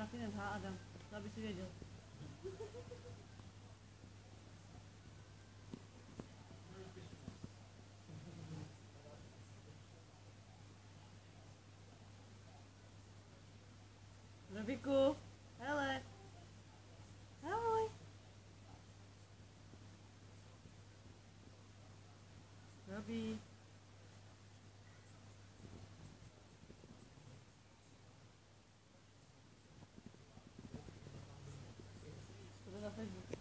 Taky hádám, aby si věděl. Robiku, hele. Ahoj. Robí. Thank you.